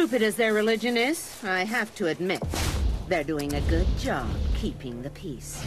stupid as their religion is, I have to admit, they're doing a good job keeping the peace.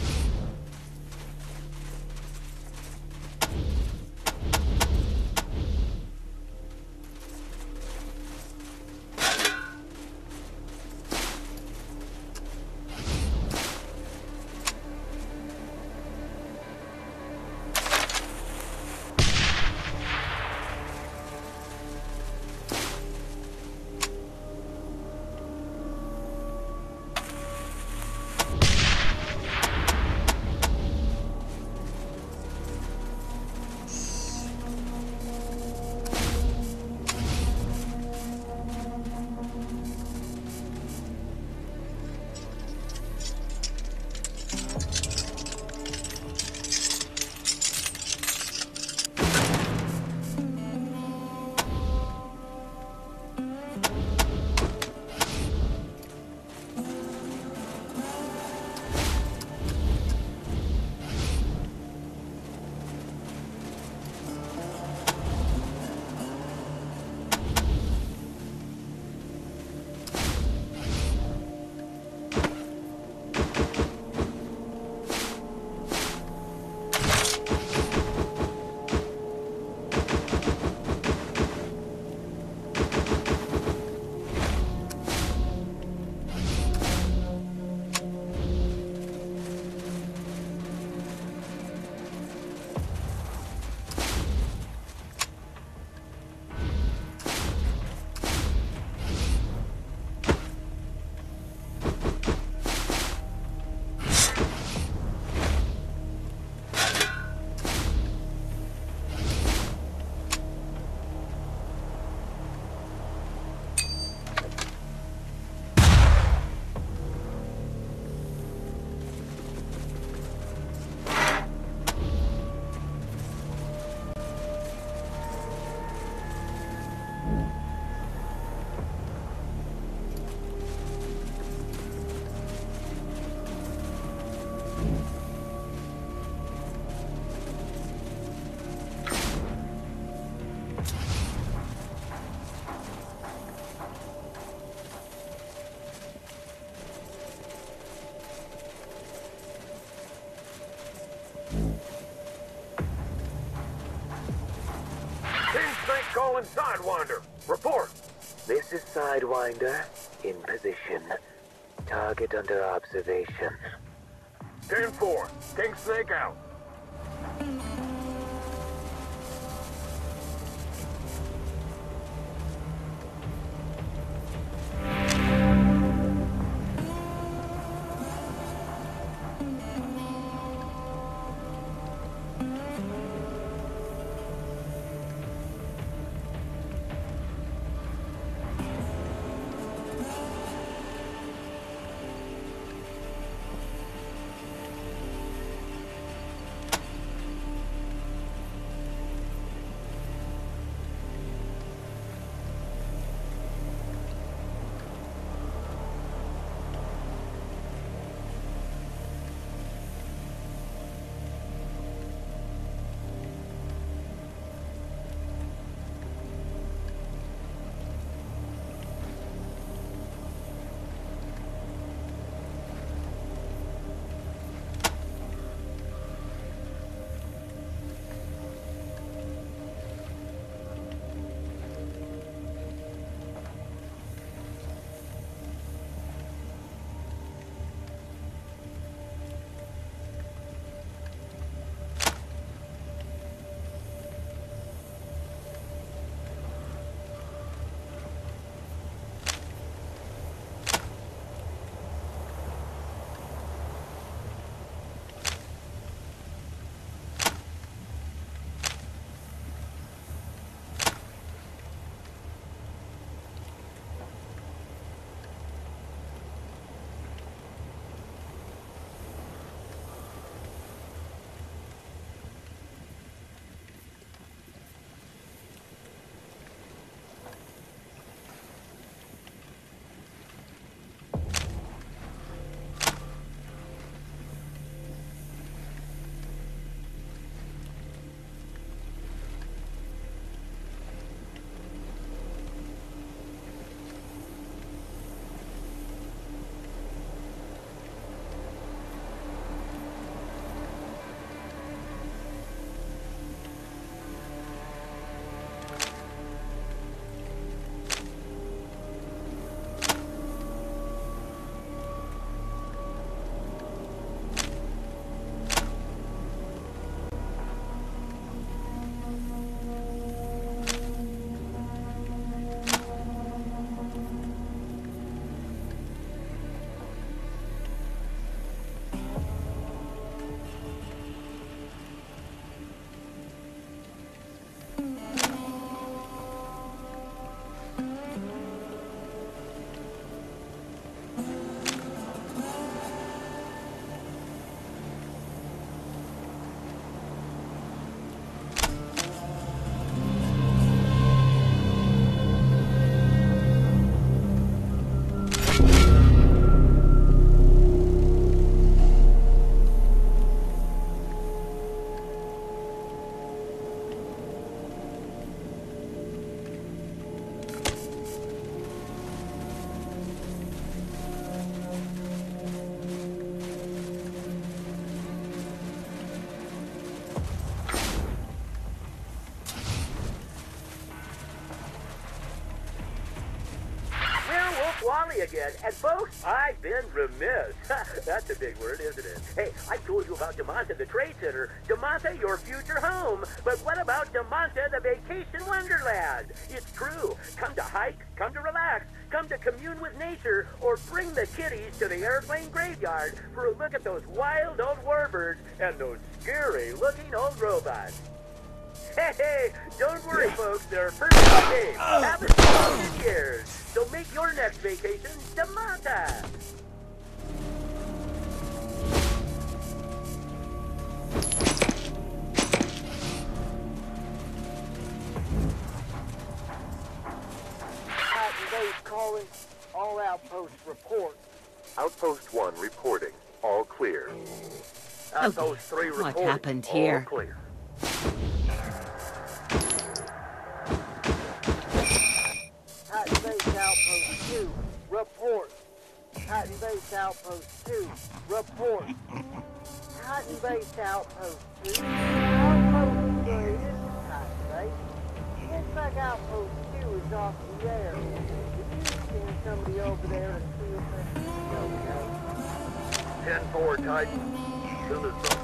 Report. This is Sidewinder, in position. Target under observation. 10-4. King Snake out. Again. And folks, I've been remiss. That's a big word, isn't it? Hey, I told you about Damonta, the trade center. Damonta, your future home. But what about Damonta, the vacation wonderland? It's true. Come to hike, come to relax, come to commune with nature, or bring the kiddies to the airplane graveyard for a look at those wild old warbirds and those scary looking old robots. Hey, hey, don't worry, folks. They're perfect game. Have a good years. So make your next vacation Damonta. Titan base calling. All outposts report. Outpost 1 reporting. All clear. Outpost 3 reporting. what reporting. happened All here? clear. Base outpost 2 report. Titan base outpost 2 report. Titan base outpost 2. Outpost 3 is Titan base. Outpost 2 is off the air. Did you send somebody over there to see if this is okay? 10-4 Titan. Soon as some...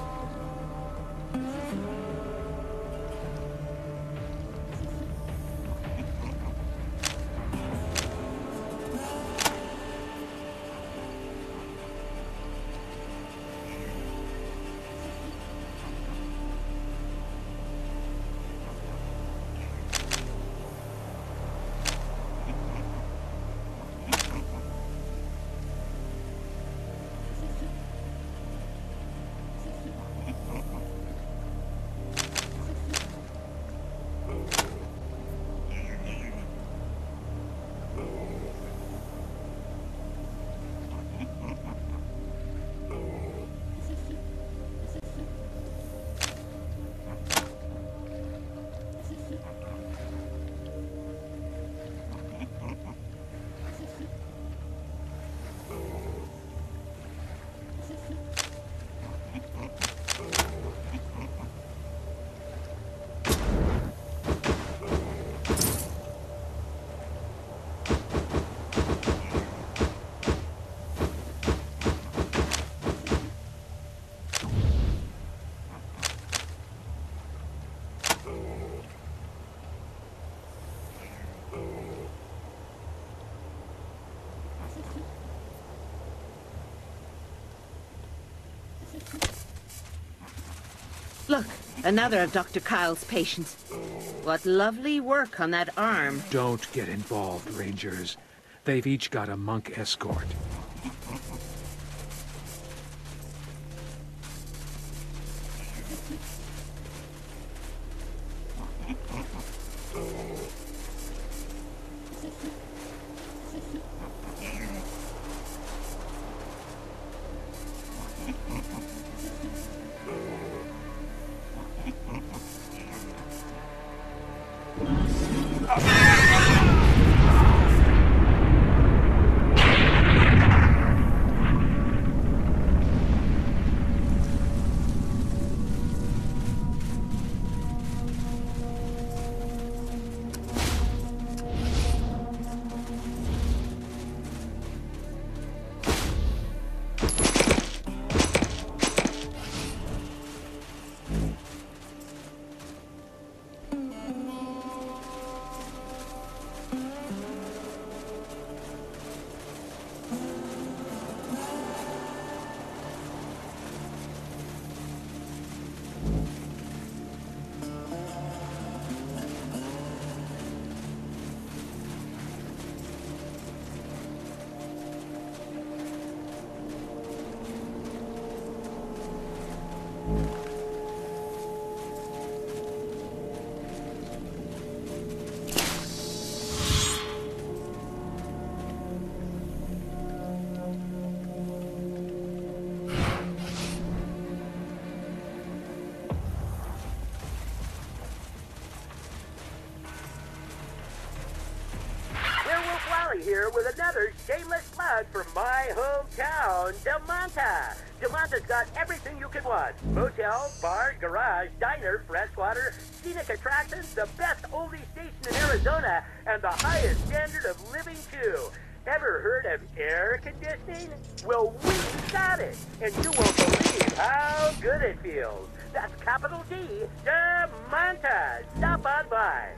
another of Dr. Kyle's patients. What lovely work on that arm. Don't get involved, Rangers. They've each got a monk escort. Well, we got it, and you won't believe how good it feels. That's capital D, Damonta. Stop on by.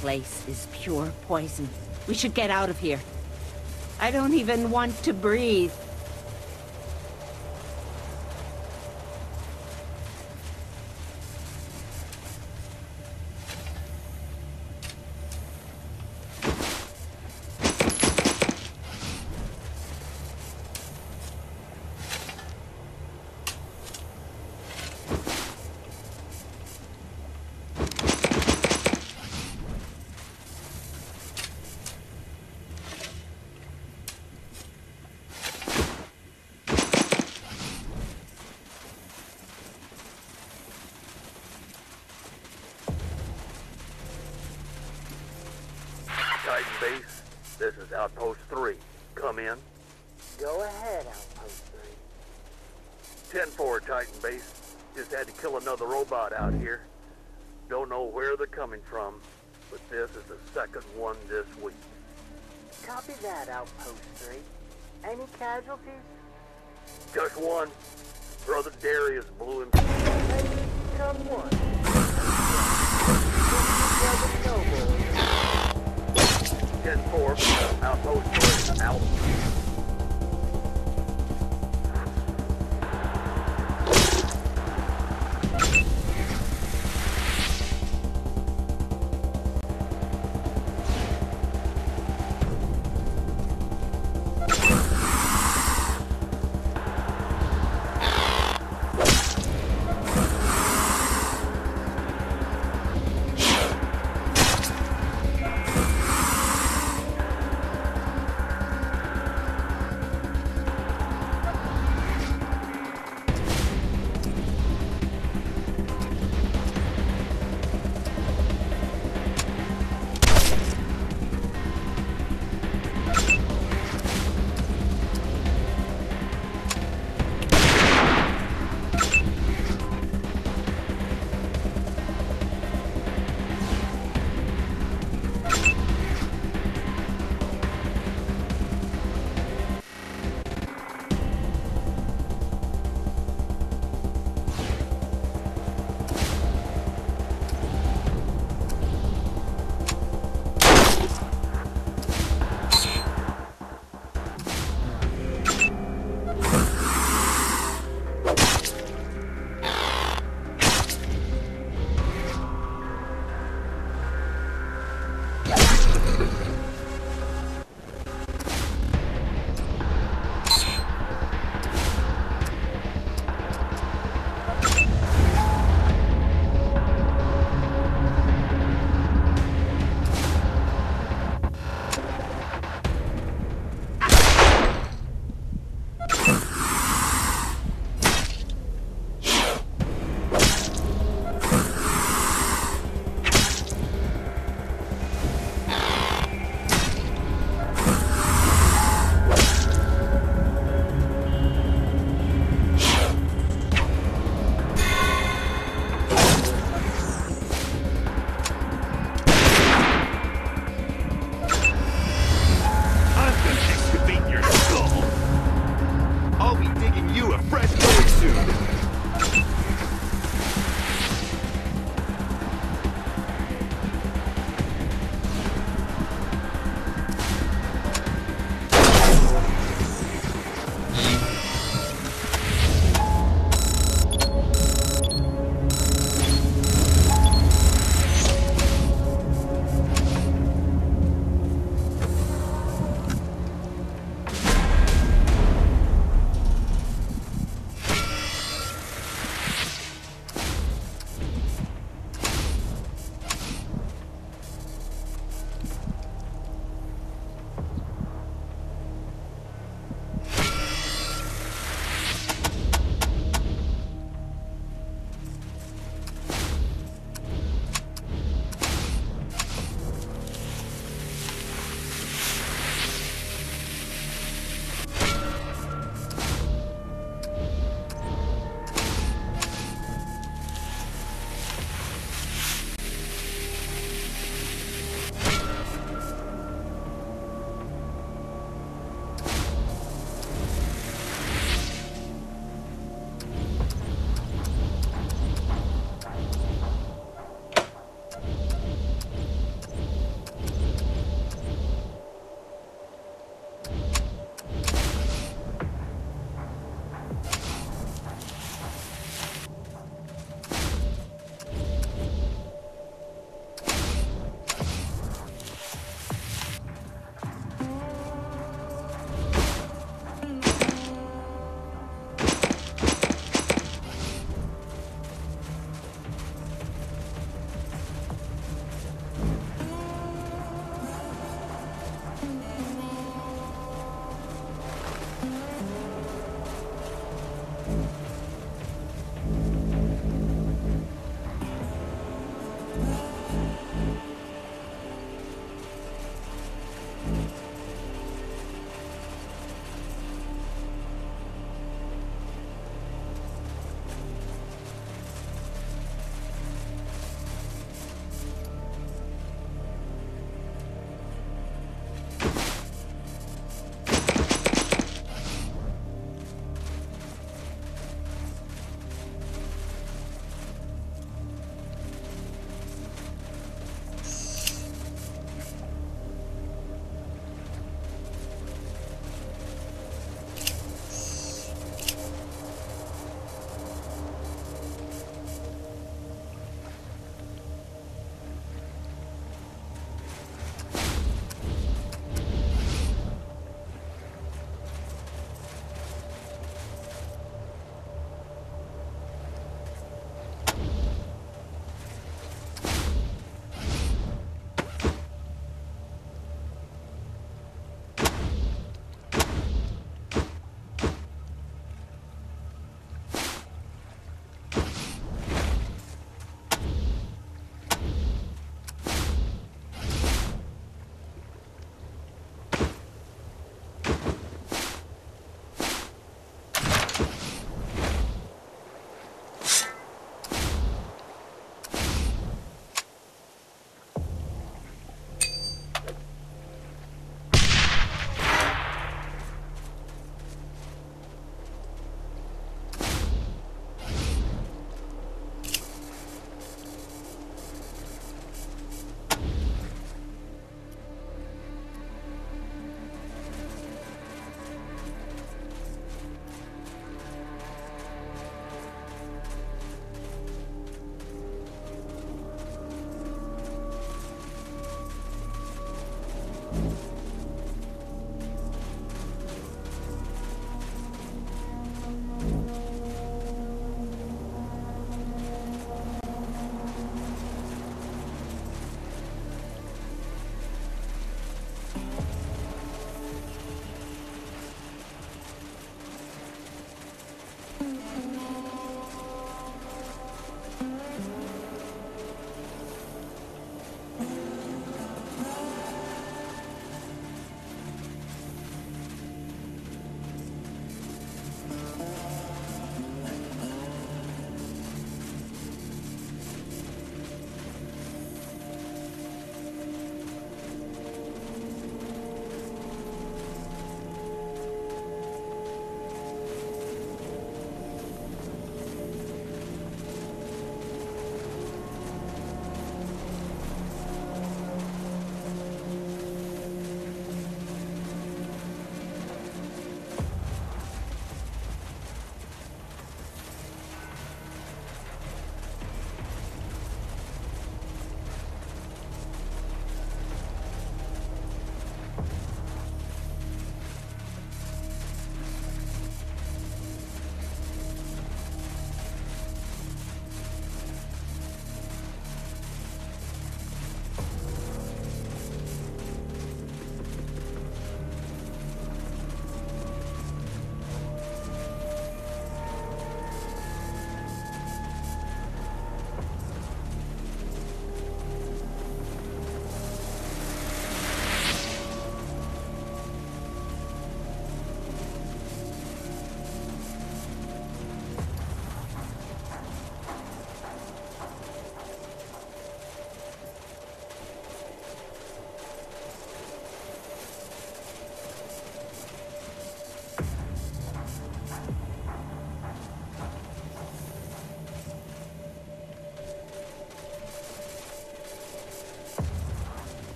Place is pure poison. We should get out of here. I don't even want to breathe. Titan Base, this is Outpost 3. Come in. Go ahead, Outpost 3. 10-4, Titan Base. Just had to kill another robot out here. Don't know where they're coming from, but this is the second one this week. Copy that, Outpost 3. Any casualties? Just one. Brother Darius blew him. Come one. Brother 10-4, Outpost 3, out.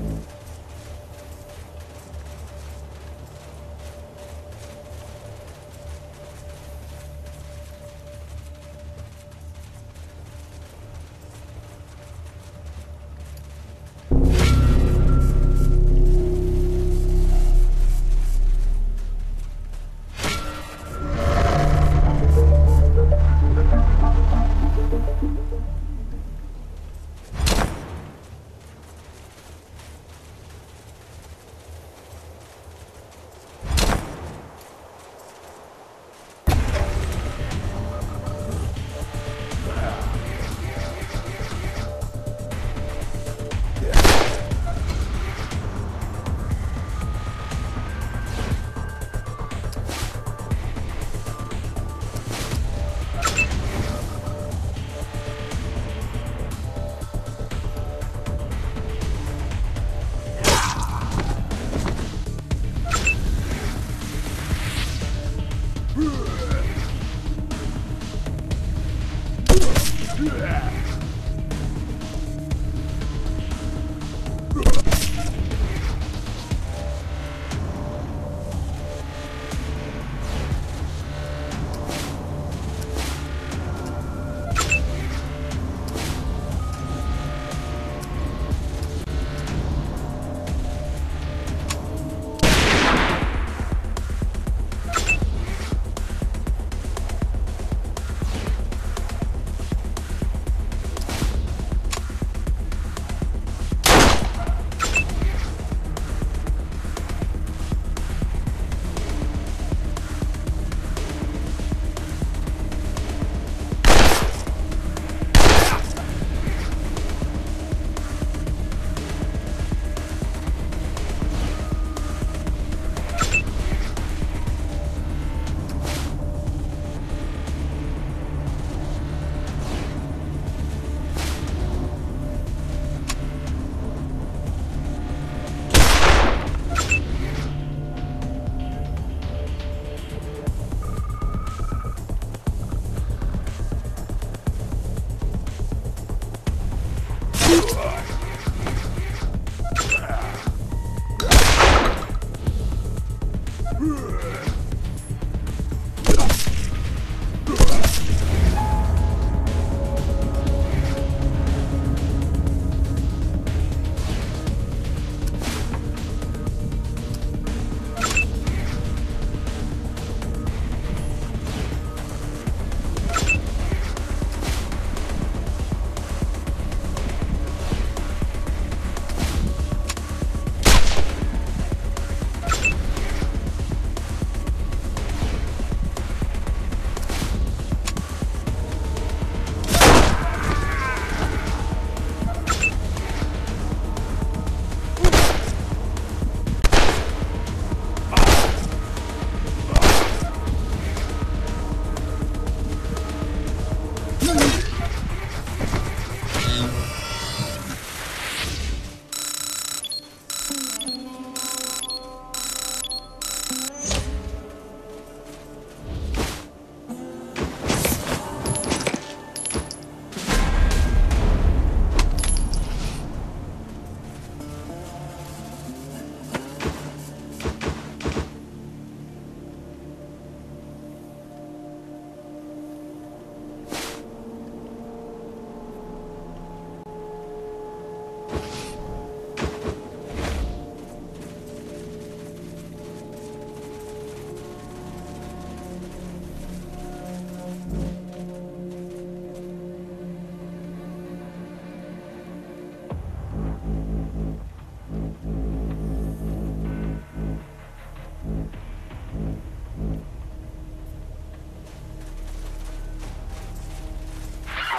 you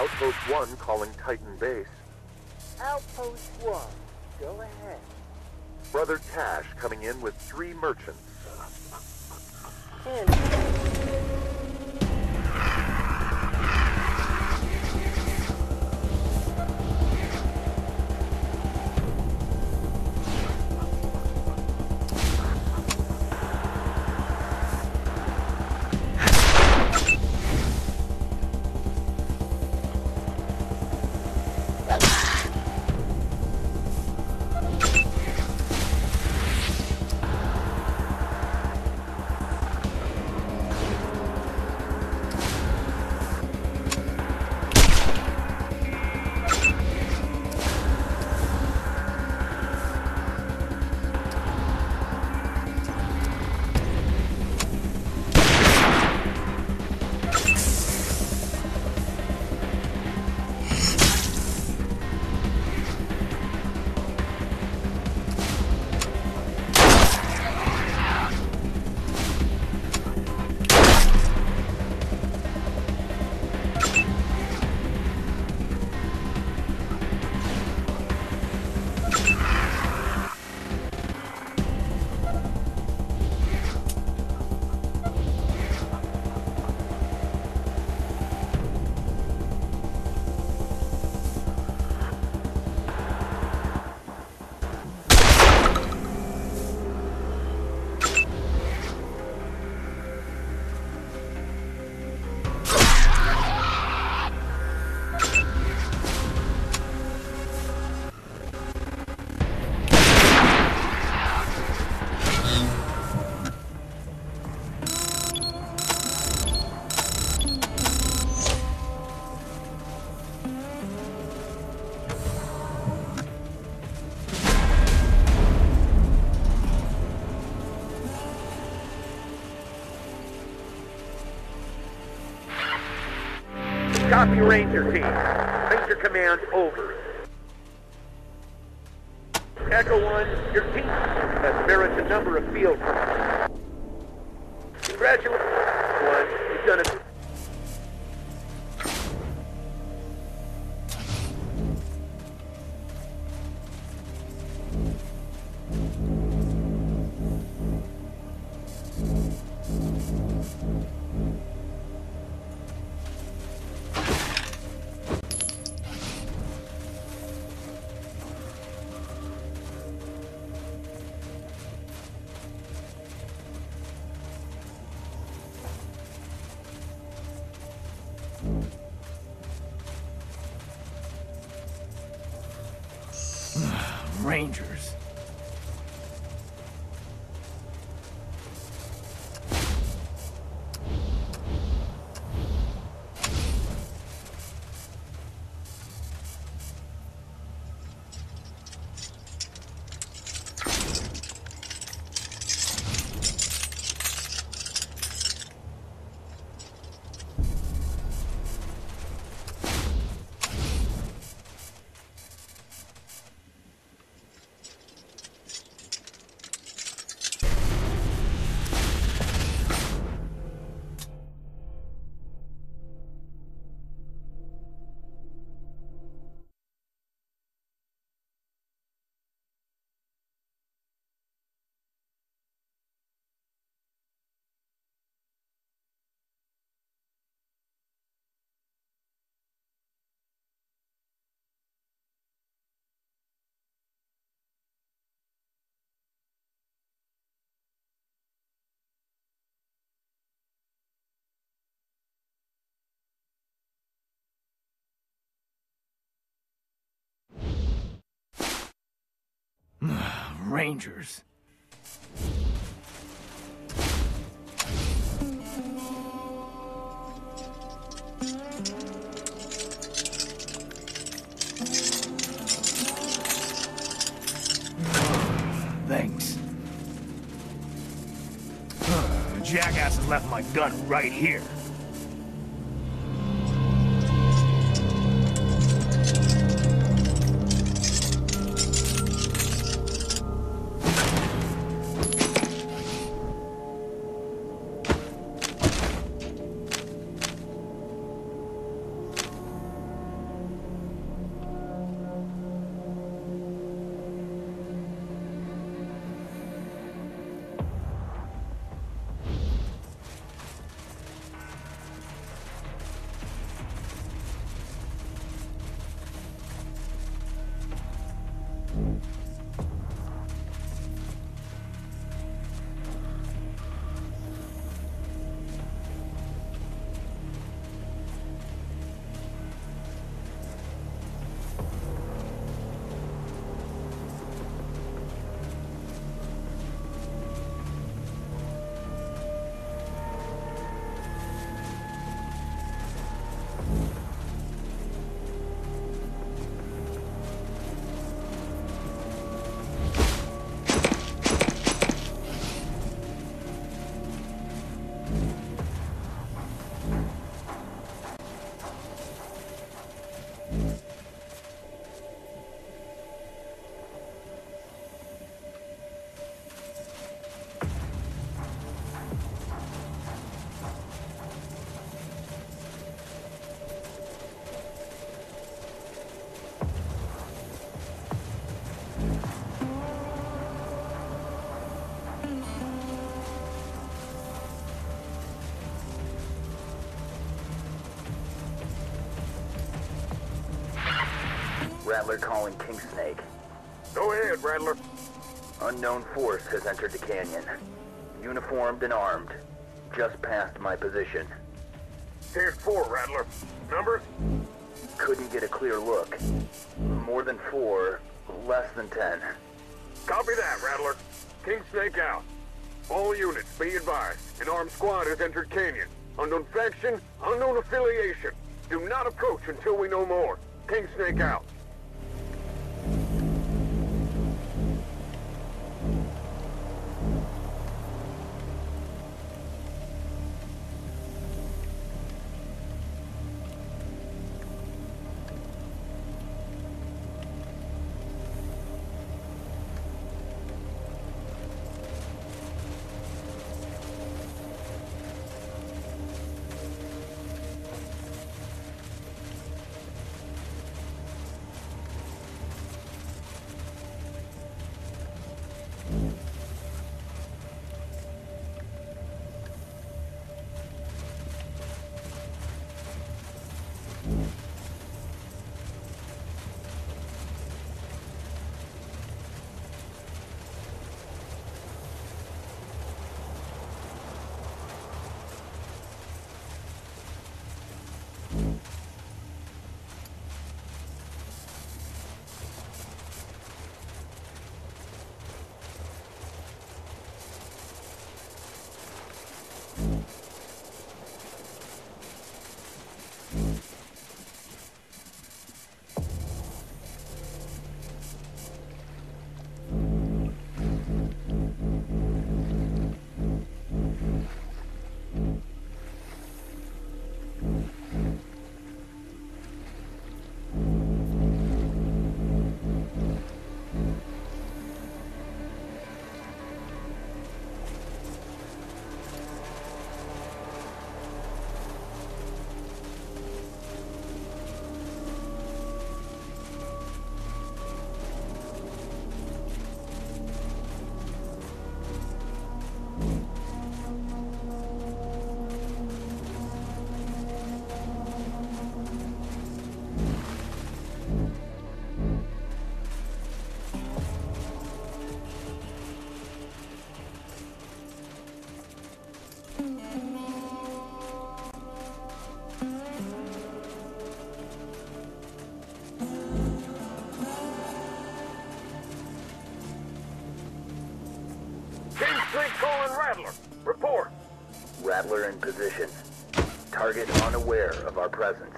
Outpost 1 calling Titan Base. Outpost 1, go ahead. Brother Cash coming in with three merchants. And Copy Ranger team. Ranger command over. Rangers. Rangers. Thanks. Uh, jackass has left my gun right here. Rattler calling King Snake. Go ahead, Rattler. Unknown force has entered the canyon. Uniformed and armed. Just past my position. Here's four, Rattler. Numbers? Couldn't get a clear look. More than four, less than ten. Copy that, Rattler. King Snake out. All units, be advised. An armed squad has entered Canyon. Unknown faction, unknown affiliation. Do not approach until we know more. King Snake out. Rattler in position. Target unaware of our presence.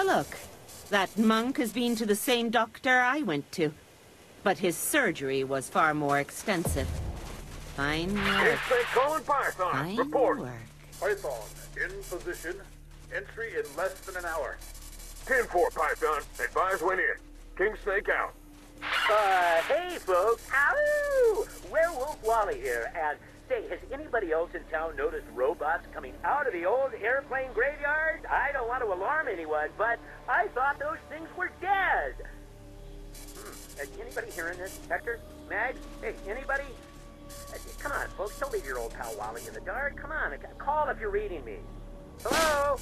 Oh, look. That monk has been to the same doctor I went to. But his surgery was far more extensive. Fine work. It's St. Colin Python. Fine Report. work. Python, in position. Entry in less than an hour. 10-4, Python. Advise when in. King Snake out. Uh, hey, folks. Ow! Werewolf Wally here. And say, has anybody else in town noticed robots coming out of the old airplane graveyard? I don't want to alarm anyone, but I thought those things were dead. Hmm. Is anybody hearing this? Hector? Mags? Hey, anybody? Uh, come on, folks. Don't leave your old pal Wally in the dark. Come on. Call if you're reading me. Hello?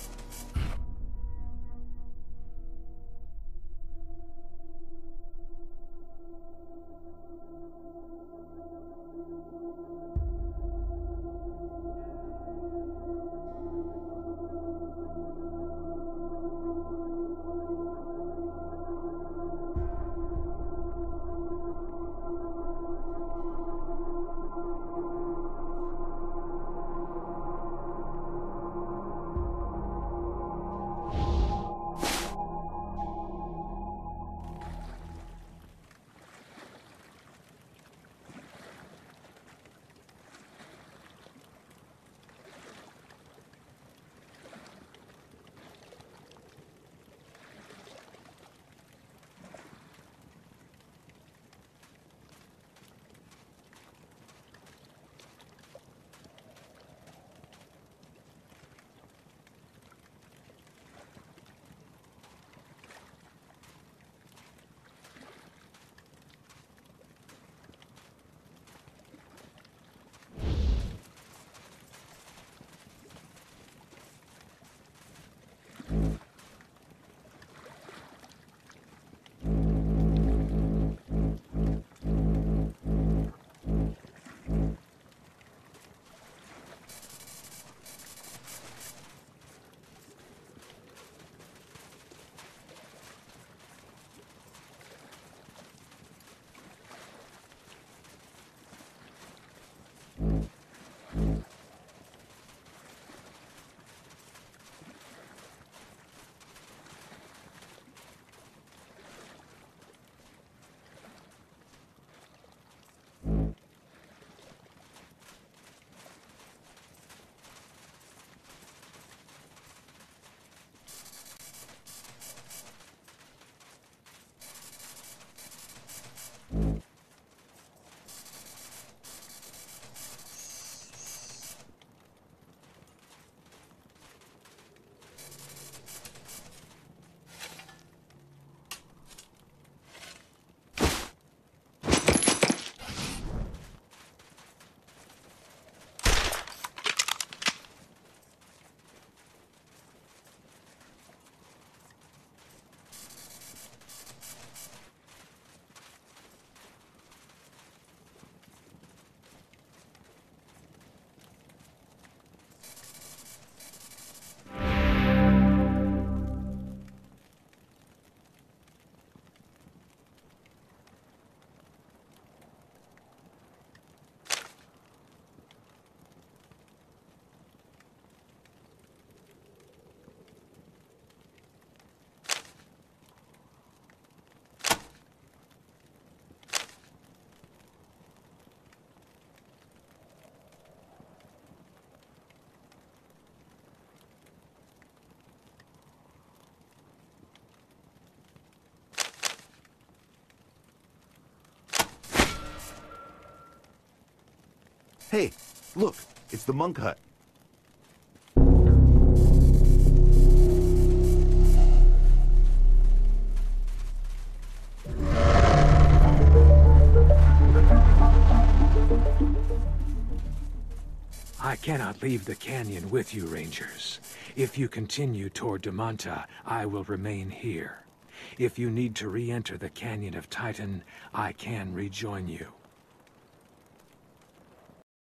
Hey, look, it's the monk hut. I cannot leave the canyon with you, Rangers. If you continue toward Damonta, I will remain here. If you need to re-enter the Canyon of Titan, I can rejoin you.